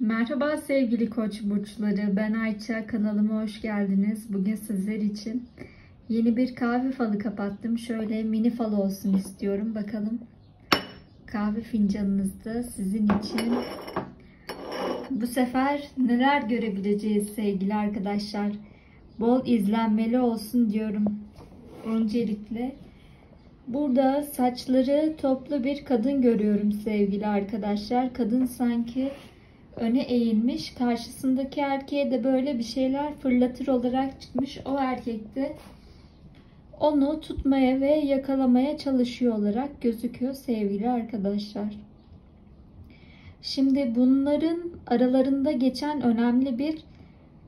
Merhaba sevgili koç burçları. Ben Ayça. Kanalıma hoş geldiniz. Bugün sizler için yeni bir kahve falı kapattım. Şöyle mini fal olsun istiyorum. Bakalım kahve fincanınızda sizin için bu sefer neler görebileceğiz sevgili arkadaşlar. Bol izlenmeli olsun diyorum. Öncelikle burada saçları toplu bir kadın görüyorum sevgili arkadaşlar. Kadın sanki öne eğilmiş. Karşısındaki erkeğe de böyle bir şeyler fırlatır olarak çıkmış. O erkek de onu tutmaya ve yakalamaya çalışıyor olarak gözüküyor sevgili arkadaşlar. Şimdi bunların aralarında geçen önemli bir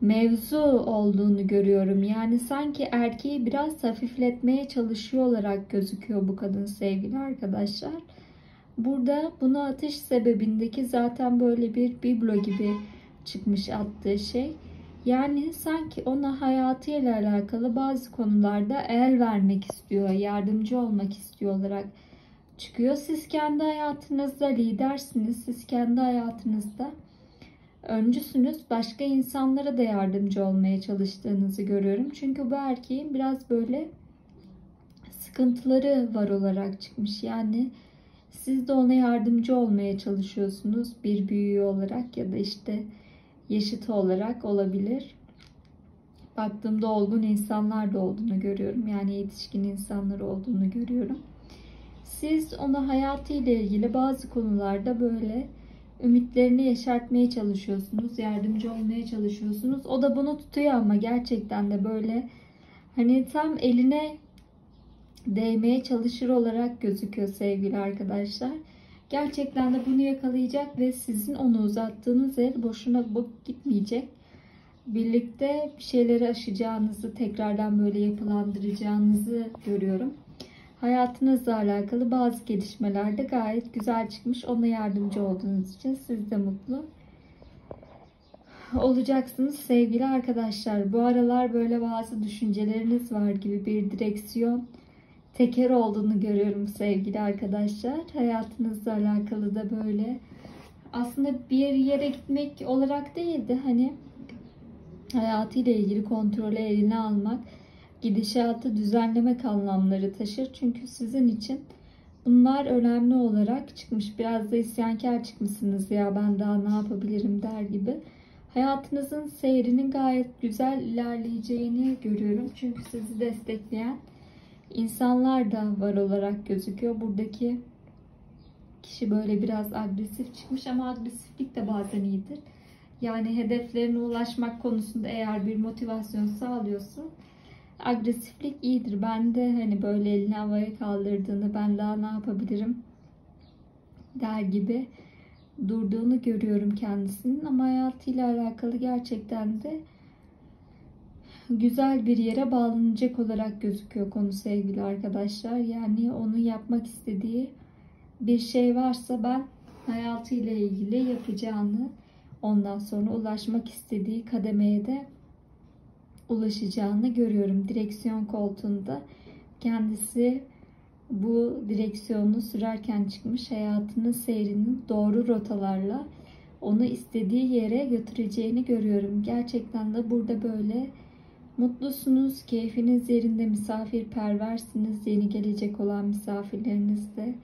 mevzu olduğunu görüyorum. Yani sanki erkeği biraz hafifletmeye çalışıyor olarak gözüküyor bu kadın sevgili arkadaşlar. Burada bunu atış sebebindeki zaten böyle bir biblo gibi çıkmış attığı şey. Yani sanki ona hayatıyla alakalı bazı konularda el vermek istiyor, yardımcı olmak istiyor olarak çıkıyor. Siz kendi hayatınızda lidersiniz. Siz kendi hayatınızda öncüsünüz. Başka insanlara da yardımcı olmaya çalıştığınızı görüyorum. Çünkü bu erkeğin biraz böyle sıkıntıları var olarak çıkmış. Yani siz de ona yardımcı olmaya çalışıyorsunuz. Bir büyüğü olarak ya da işte yaşıt olarak olabilir. Baktığımda olgun insanlar da olduğunu görüyorum. Yani yetişkin insanlar olduğunu görüyorum. Siz ona hayatıyla ilgili bazı konularda böyle ümitlerini yaşartmaya çalışıyorsunuz. Yardımcı olmaya çalışıyorsunuz. O da bunu tutuyor ama gerçekten de böyle hani tam eline değmeye çalışır olarak gözüküyor sevgili arkadaşlar. Gerçekten de bunu yakalayacak ve sizin onu uzattığınız el boşuna gitmeyecek. Birlikte bir şeyleri aşacağınızı, tekrardan böyle yapılandıracağınızı görüyorum. Hayatınızla alakalı bazı gelişmelerde gayet güzel çıkmış. Ona yardımcı olduğunuz için siz de mutlu olacaksınız sevgili arkadaşlar. Bu aralar böyle bazı düşünceleriniz var gibi bir direksiyon teker olduğunu görüyorum sevgili arkadaşlar. Hayatınızla alakalı da böyle aslında bir yere gitmek olarak değildi hani hayatıyla ilgili kontrolü eline almak, gidişatı düzenlemek anlamları taşır. Çünkü sizin için bunlar önemli olarak çıkmış. Biraz da isyankar çıkmışsınız ya ben daha ne yapabilirim der gibi. Hayatınızın seyrinin gayet güzel ilerleyeceğini görüyorum. Çünkü sizi destekleyen insanlar da var olarak gözüküyor. Buradaki kişi böyle biraz agresif çıkmış ama agresiflik de bazen iyidir. Yani hedeflerine ulaşmak konusunda eğer bir motivasyon sağlıyorsun agresiflik iyidir. Ben de hani böyle elini havaya kaldırdığını ben daha ne yapabilirim der gibi durduğunu görüyorum kendisinin ama hayatıyla alakalı gerçekten de güzel bir yere bağlanacak olarak gözüküyor konu sevgili arkadaşlar. Yani onu yapmak istediği bir şey varsa ben hayatıyla ilgili yapacağını ondan sonra ulaşmak istediği kademeye de ulaşacağını görüyorum. Direksiyon koltuğunda kendisi bu direksiyonu sürerken çıkmış hayatının seyrinin doğru rotalarla onu istediği yere götüreceğini görüyorum. Gerçekten de burada böyle mutlusunuz, keyfiniz yerinde, misafirperversiniz, yeni gelecek olan misafirleriniz de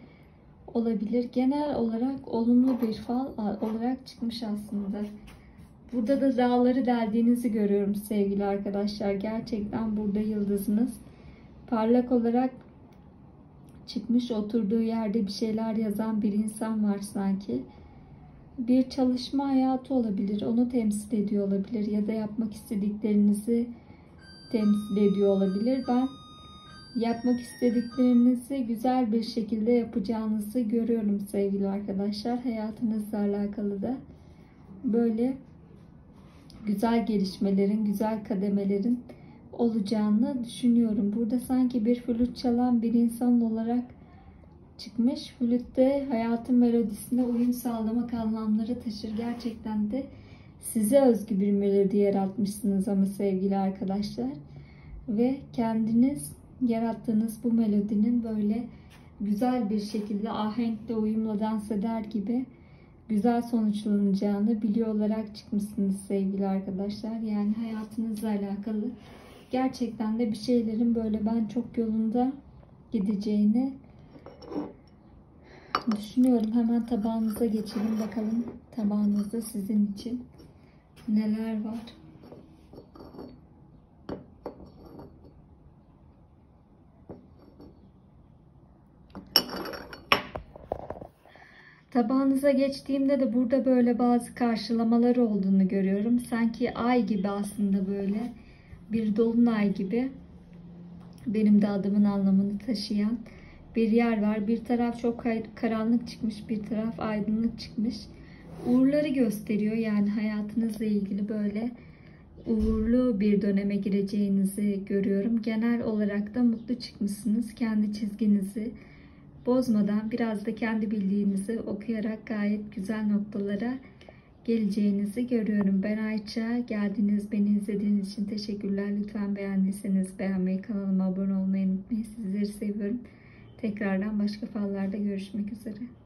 olabilir. Genel olarak olumlu bir fal olarak çıkmış aslında. Burada da dağları deldiğinizi görüyorum sevgili arkadaşlar. Gerçekten burada yıldızınız parlak olarak çıkmış oturduğu yerde bir şeyler yazan bir insan var sanki. Bir çalışma hayatı olabilir. Onu temsil ediyor olabilir ya da yapmak istediklerinizi temsil ediyor olabilir. Ben yapmak istediklerinizi güzel bir şekilde yapacağınızı görüyorum sevgili arkadaşlar. Hayatınızla alakalı da böyle güzel gelişmelerin, güzel kademelerin olacağını düşünüyorum. Burada sanki bir flüt çalan bir insan olarak çıkmış. Flütte hayatın melodisine uyum sağlamak anlamları taşır. Gerçekten de size özgü bir melodi yaratmışsınız ama sevgili arkadaşlar. Ve kendiniz yarattığınız bu melodinin böyle güzel bir şekilde ahenkle uyumla dans eder gibi güzel sonuçlanacağını biliyor olarak çıkmışsınız sevgili arkadaşlar. Yani hayatınızla alakalı gerçekten de bir şeylerin böyle ben çok yolunda gideceğini düşünüyorum. Hemen tabağınıza geçelim bakalım tabağınızda sizin için neler var. Tabağınıza geçtiğimde de burada böyle bazı karşılamalar olduğunu görüyorum. Sanki ay gibi aslında böyle bir dolunay gibi benim de adımın anlamını taşıyan bir yer var. Bir taraf çok karanlık çıkmış, bir taraf aydınlık çıkmış. Uğurları gösteriyor yani hayatınızla ilgili böyle uğurlu bir döneme gireceğinizi görüyorum. Genel olarak da mutlu çıkmışsınız. Kendi çizginizi bozmadan biraz da kendi bildiğinizi okuyarak gayet güzel noktalara geleceğinizi görüyorum. Ben Ayça. Geldiniz, beni izlediğiniz için teşekkürler. Lütfen beğendiyseniz beğenmeyi, kanalıma abone olmayı unutmayın. Sizleri seviyorum. Tekrardan başka fallarda görüşmek üzere.